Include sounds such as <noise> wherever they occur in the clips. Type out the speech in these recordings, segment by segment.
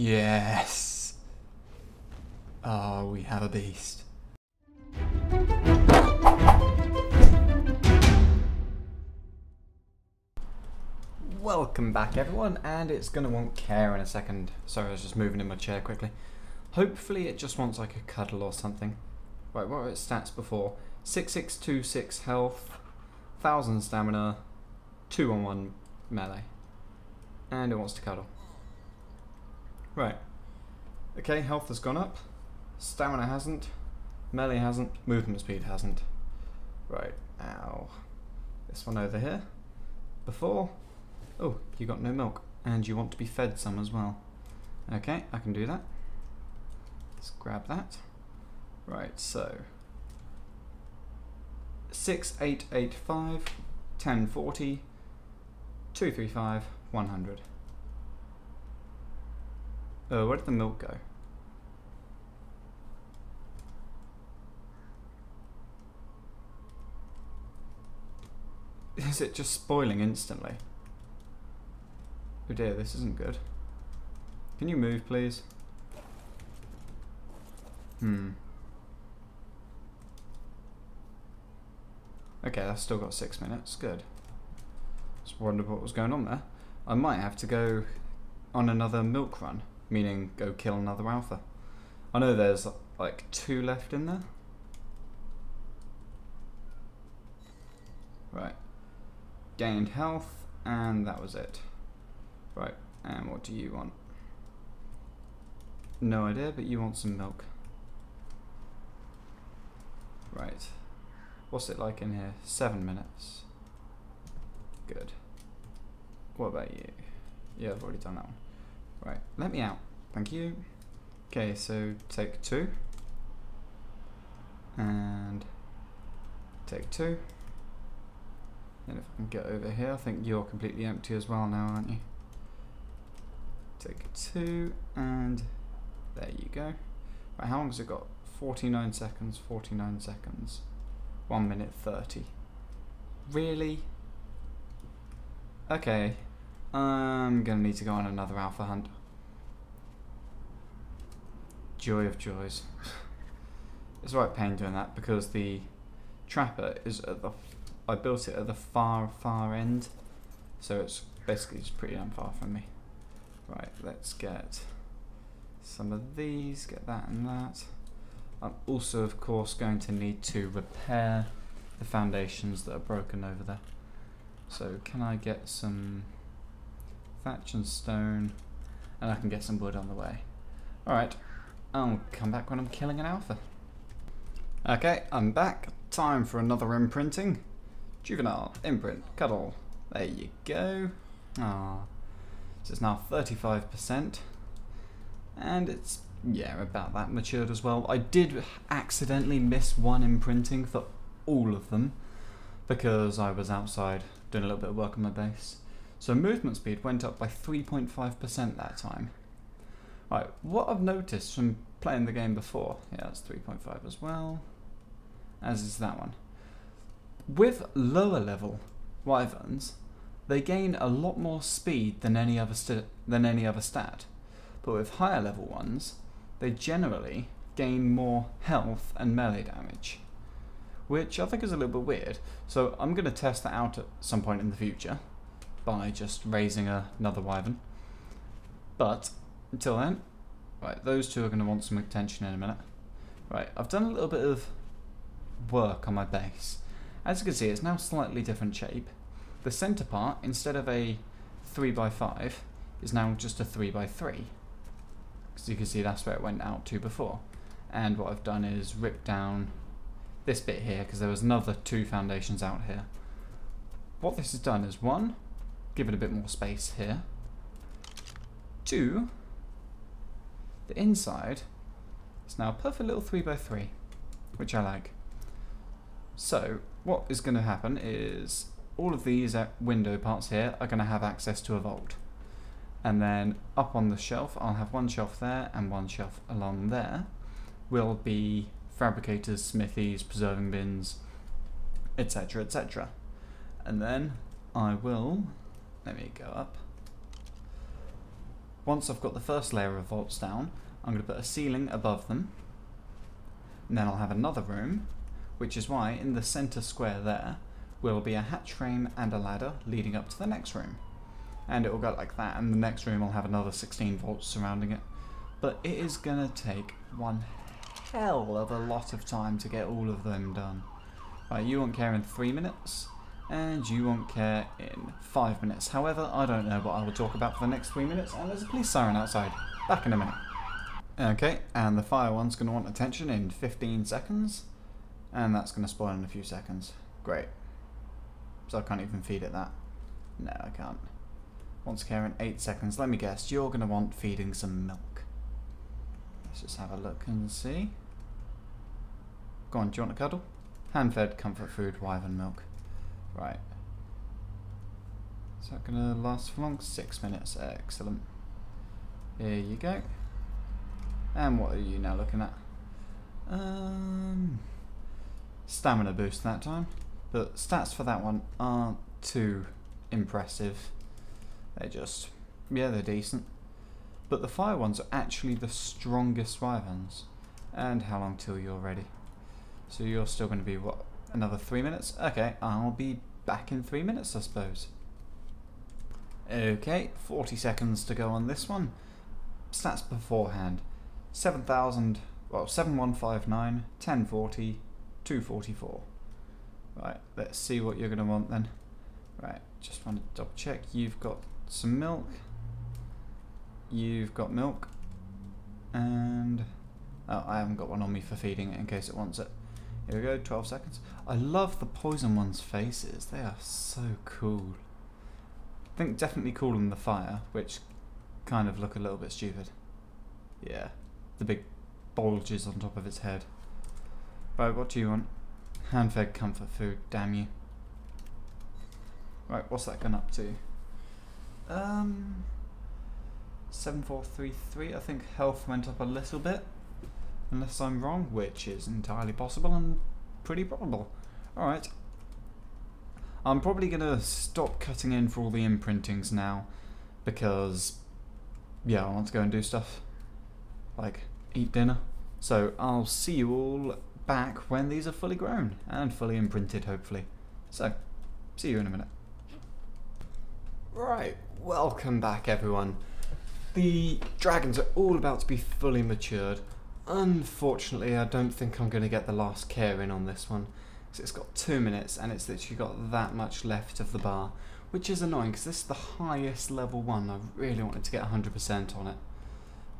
Yes. Oh, we have a beast. Welcome back everyone, and it's gonna want care in a second. Sorry, I was just moving in my chair quickly. Hopefully it just wants like a cuddle or something. Right, what were its stats before? 6626 health, 1000 stamina, 2 on 1 melee. And it wants to cuddle. Right. Okay, health has gone up. Stamina hasn't. Melee hasn't. Movement speed hasn't. Right, ow. This one over here. Before. Oh, you got no milk. And you want to be fed some as well. Okay, I can do that. Let's grab that. Right, so. 6885, 1040, 235, 100. Oh, where did the milk go? Is it just spoiling instantly? Oh dear, this isn't good. Can you move, please? Hmm. Okay, I've still got six minutes. Good. Just wondered what was going on there. I might have to go on another milk run, meaning go kill another alpha. I know there's like two left in there. Right. Gained health, and that was it. Right, and what do you want? No idea, but you want some milk. Right. What's it like in here? Seven minutes. Good. What about you? Yeah, I've already done that one. Right, let me out. Thank you. Okay, so take two. And take two. And if I can get over here, I think you're completely empty as well now, aren't you? Take two, and there you go. Right, how long has it got? 49 seconds, 49 seconds. 1 minute 30. Really? Okay. I'm gonna need to go on another alpha hunt. Joy of joys. it's right pain doing that because the trapper is at the. I built it at the far, far end. So it's basically just pretty damn far from me. Right, let's get some of these, get that and that. I'm also, of course, going to need to repair the foundations that are broken over there. So can I get some thatch and stone, and I can get some wood on the way. Alright, I'll come back when I'm killing an alpha. Okay, I'm back. Time for another imprinting. Juvenile, imprint, cuddle. There you go. Ah, so it's now 35%. And it's, yeah, about that matured as well. I did accidentally miss one imprinting for all of them because I was outside doing a little bit of work on my base. So movement speed went up by 3.5% that time. Right, what I've noticed from playing the game before, yeah, that's 3.5 as well, as is that one. With lower level wyverns, they gain a lot more speed than any other than any other stat. But with higher level ones, they generally gain more health and melee damage. Which I think is a little bit weird. So I'm going to test that out at some point in the future by just raising a, another wyvern. But until then, right, those two are going to want some attention in a minute. Right, I've done a little bit of work on my base. As you can see, it's now slightly different shape. The centre part, instead of a 3x5, is now just a 3x3. Because you can see that's where it went out to before. And what I've done is ripped down this bit here, because there was another two foundations out here. What this has done is, one, give it a bit more space here. Two, the inside is now a perfect little 3x3, which I like. So, what is going to happen is all of these uh, window parts here are going to have access to a vault. And then up on the shelf, I'll have one shelf there and one shelf along there will be fabricators, smithies, preserving bins, etc, etc. And then I will, let me go up. Once I've got the first layer of vaults down, I'm going to put a ceiling above them. And then I'll have another room, which is why in the centre square there will be a hatch frame and a ladder leading up to the next room. And it will go like that, and the next room will have another 16 vaults surrounding it. But it is going to take one hell of a lot of time to get all of them done. Right, you won't care in three minutes, and you won't care in five minutes. However, I don't know what I will talk about for the next three minutes, and there's a police siren outside. Back in a minute. Okay, and the fire one's going to want attention in 15 seconds, and that's going to spawn in a few seconds. Great. So I can't even feed it that. No, I can't. Wants care in 8 seconds. Let me guess, you're going to want feeding some milk. Let's just have a look and see. Go on, do you want a cuddle? Hand-fed comfort food, wyvern milk. Right. Is that going to last for long? Six minutes. Excellent. Here you go. And what are you now looking at? Um, stamina boost that time. But stats for that one aren't too impressive. They're just, yeah, they're decent. But the fire ones are actually the strongest wyverns. And how long till you're ready? So you're still going to be, what, another three minutes? Okay, I'll be back in three minutes, I suppose. Okay, 40 seconds to go on this one. Stats beforehand. 7,000, well, 7159, 1040, 244. Right, let's see what you're going to want then. Right, just want to double check. You've got some milk. You've got milk. And... Oh, I haven't got one on me for feeding it in case it wants it. Here we go, 12 seconds. I love the poison one's faces. They are so cool. I think definitely cooler than the fire, which kind of look a little bit stupid. Yeah, the big bulges on top of its head. Right, what do you want? Hand-fed comfort food, damn you. Right, what's that gone up to? Um, 7433, I think health went up a little bit. Unless I'm wrong, which is entirely possible and pretty probable. Alright. I'm probably going to stop cutting in for all the imprintings now. Because, yeah, I want to go and do stuff. Like, eat dinner. So, I'll see you all back when these are fully grown and fully imprinted, hopefully. So, see you in a minute. Right, welcome back everyone. The dragons are all about to be fully matured. Unfortunately, I don't think I'm going to get the last care in on this one. So it's got two minutes and it's literally got that much left of the bar, which is annoying because this is the highest level one. I really wanted to get 100% on it.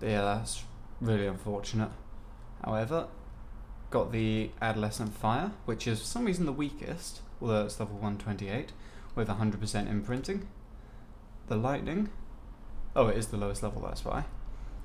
But yeah, that's really unfortunate. However, got the Adolescent Fire, which is for some reason the weakest, although it's level 128, with 100% imprinting. The Lightning, oh it is the lowest level, that's why.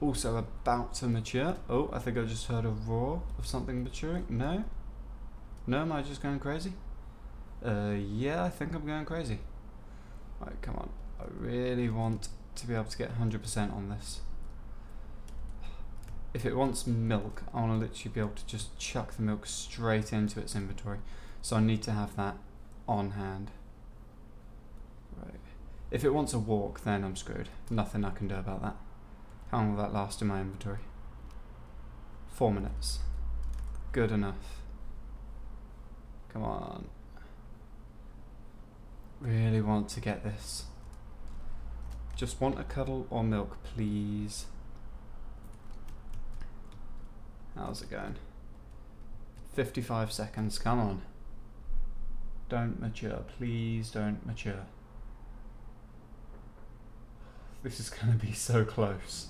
Also about to mature. Oh, I think I just heard a roar of something maturing. No? No, am I just going crazy? Uh, yeah, I think I'm going crazy. Right, come on. I really want to be able to get 100% on this if it wants milk, I want to literally be able to just chuck the milk straight into its inventory. So I need to have that on hand. Right. If it wants a walk, then I'm screwed. Nothing I can do about that. How long will that last in my inventory? Four minutes. Good enough. Come on. Really want to get this. Just want a cuddle or milk, please. How's it going? 55 seconds, come on. Don't mature, please don't mature. This is going to be so close.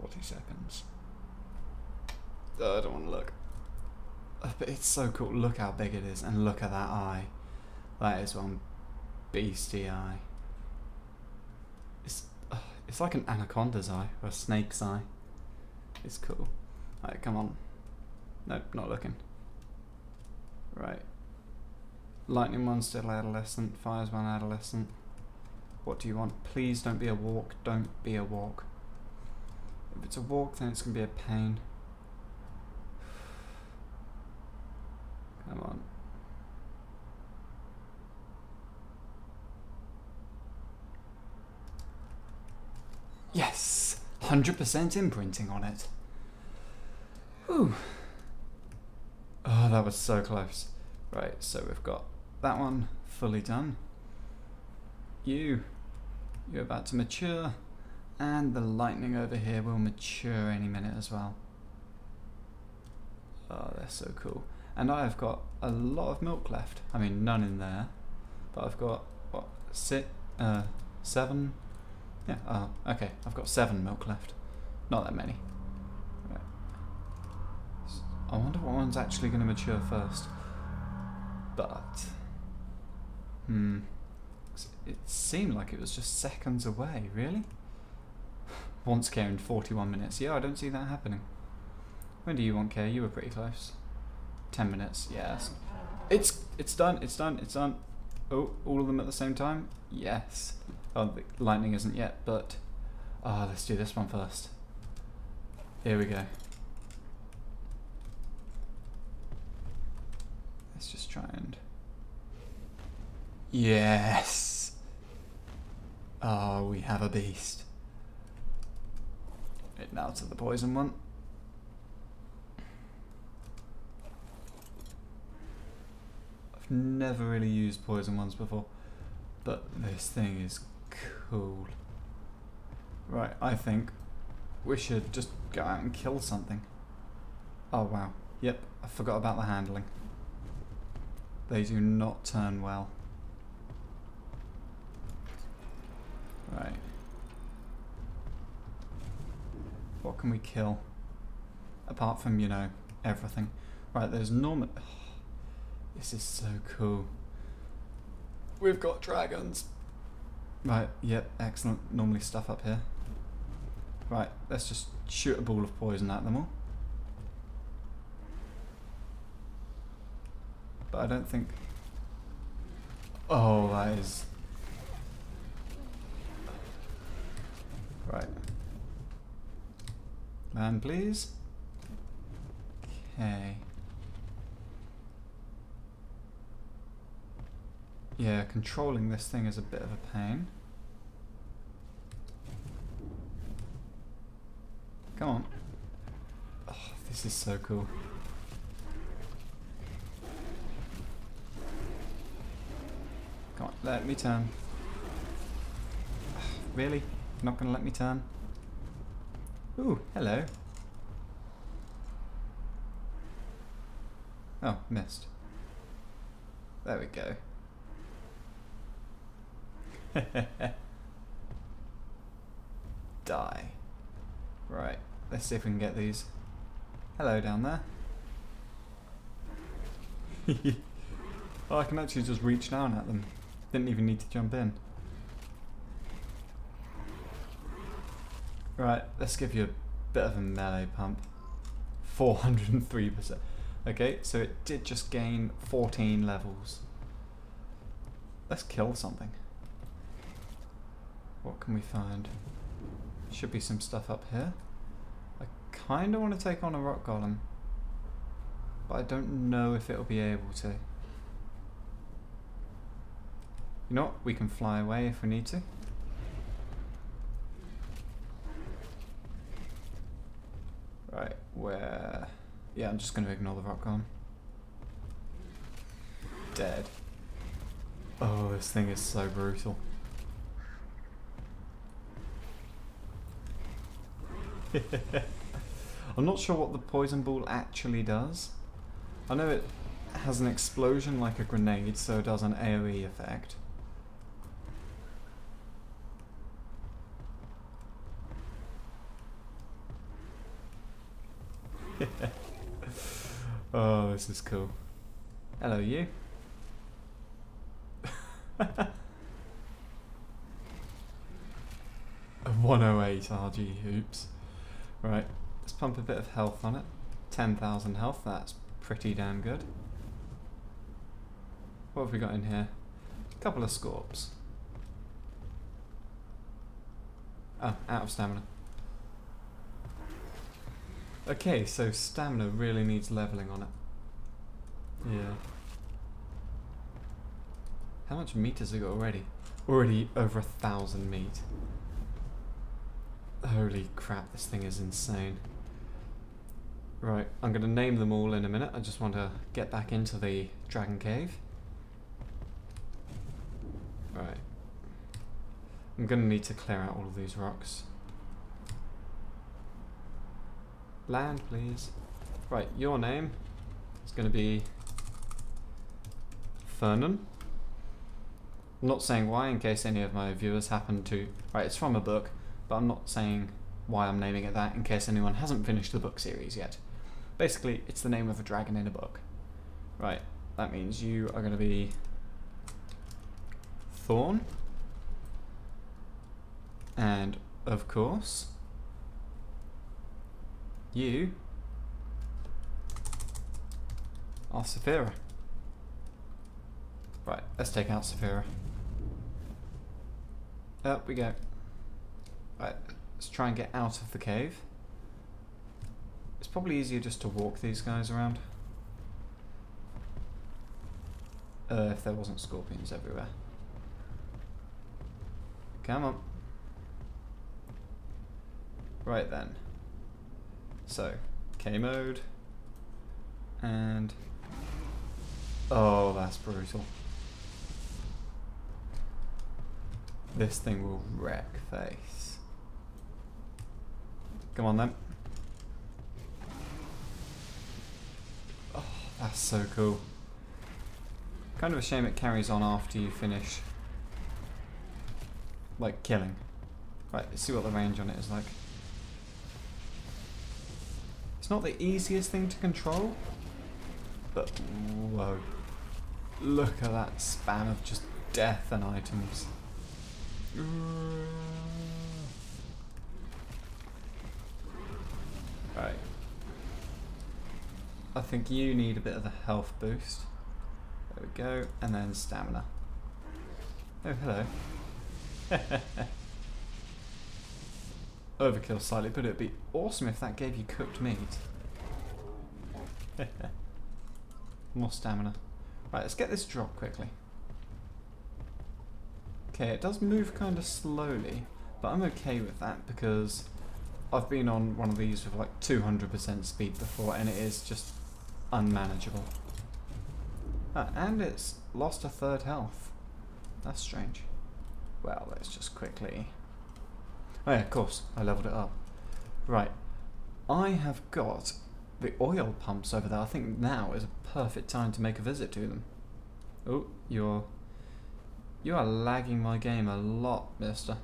40 seconds. Oh, I don't want to look. Uh, but it's so cool. Look how big it is, and look at that eye. That is one beastie eye. It's it's like an anaconda's eye, or a snake's eye. It's cool. Alright, come on. Nope, not looking. Right. Lightning one still adolescent, fires one adolescent. What do you want? Please don't be a walk, don't be a walk. If it's a walk, then it's going to be a pain. Come on. Yes! 100% imprinting on it. Ooh. Oh, that was so close. Right, so we've got that one fully done. You, you're about to mature, and the lightning over here will mature any minute as well. Oh, they're so cool. And I have got a lot of milk left. I mean, none in there, but I've got what six, uh, seven. Yeah. oh, okay. I've got seven milk left. Not that many. Right. I wonder what one's actually going to mature first. But hmm, it seemed like it was just seconds away. Really? Wants care in 41 minutes. Yeah, I don't see that happening. When do you want care? You were pretty close. 10 minutes. Yes. It's it's done. It's done. It's done. Oh, all of them at the same time? Yes. Oh, the lightning isn't yet, but... Ah, oh, let's do this one first. Here we go. Let's just try and... Yes! Oh, we have a beast. It now to the poison one. I've never really used poison ones before, but this thing is cool. Right, I think we should just go out and kill something. Oh wow, yep, I forgot about the handling. They do not turn well. Right. What can we kill? Apart from, you know, everything. Right, there's Norman. Oh, this is so cool. We've got dragons. Right, yep, excellent. Normally stuff up here. Right, let's just shoot a ball of poison at them all. But I don't think... Oh, that is... Right. Land, please. Okay. Yeah, controlling this thing is a bit of a pain. Come on. Oh, this is so cool. Come on, let me turn. Really? Not gonna let me turn? Ooh, hello. Oh, missed. There we go. <laughs> Die. Right, let's see if we can get these. Hello down there. <laughs> oh, I can actually just reach down at them. Didn't even need to jump in. Right, let's give you a bit of a melee pump. 403%. Okay, so it did just gain 14 levels. Let's kill something. What can we find? Should be some stuff up here. I kind of want to take on a rock golem. But I don't know if it'll be able to. You know what? We can fly away if we need to. Right, where... Yeah, I'm just going to ignore the rock golem. Dead. Oh, this thing is so brutal. <laughs> I'm not sure what the poison ball actually does. I know it has an explosion like a grenade, so it does an AoE effect. <laughs> oh, this is cool. Hello, you. <laughs> A 108 RG hoops. Right, let's pump a bit of health on it. 10,000 health, that's pretty damn good. What have we got in here? A couple of scorps. Oh, out of stamina. Okay, so stamina really needs leveling on it. Yeah. How much meat has it got already? Already over a thousand meat. Holy crap, this thing is insane. Right, I'm going to name them all in a minute. I just want to get back into the Dragon Cave. Right. I'm going to need to clear out all of these rocks. Land, please. Right, your name is going to be Firnen. I'm not saying why in case any of my viewers happen to... Right, it's from a book, but I'm not saying why I'm naming it that in case anyone hasn't finished the book series yet. Basically, it's the name of a dragon in a book. Right, that means you are going to be Thorn. And, of course, you are Saphira. Right, let's take out Saphira. Up we go. Right, let's try and get out of the cave. It's probably easier just to walk these guys around. Uh, if there wasn't scorpions everywhere. Come on. Right then. So, K mode. And... Oh, that's brutal. This thing will wreck face. Come on then. Oh, that's so cool. Kind of a shame it carries on after you finish like killing. Right, let's see what the range on it is like. It's not the easiest thing to control, but whoa. Look at that spam of just death and items. Right. I think you need a bit of a health boost. There we go, and then stamina. Oh, hello. <laughs> Overkill slightly, but it'd be awesome if that gave you cooked meat. <laughs> More stamina. Right, let's get this drop quickly. Okay, it does move kind of slowly, but I'm okay with that because I've been on one of these with like 200% speed before and it is just unmanageable. Ah, and it's lost a third health. That's strange. Well, let's just quickly... Oh yeah, of course, I leveled it up. Right, I have got the oil pumps over there. I think now is a perfect time to make a visit to them. Oh, you're... You are lagging my game a lot, mister.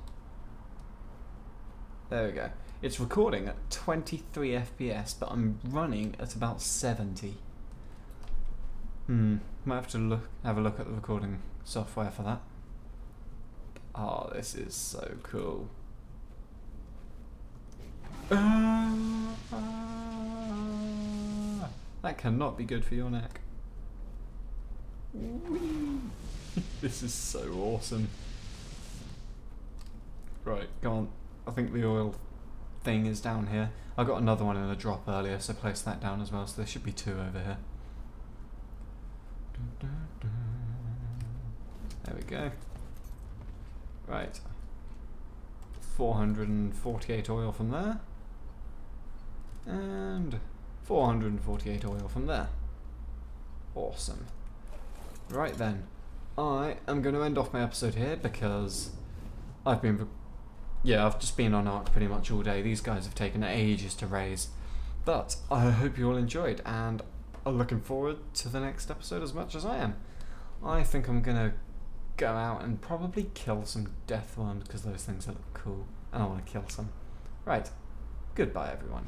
There we go. It's recording at 23 FPS, but I'm running at about 70. Hmm, might have to look have a look at the recording software for that. Oh, this is so cool. Uh, that cannot be good for your neck. <laughs> this is so awesome. Right, go on. I think the oil thing is down here. I got another one in a drop earlier, so place that down as well. So there should be two over here. There we go. Right. 448 oil from there. And 448 oil from there. Awesome. Right then. I am going to end off my episode here because I've been... Yeah, I've just been on Ark pretty much all day. These guys have taken ages to raise. But I hope you all enjoyed and are looking forward to the next episode as much as I am. I think I'm going to go out and probably kill some death worms because those things look cool and I want to kill some. Right. Goodbye, everyone.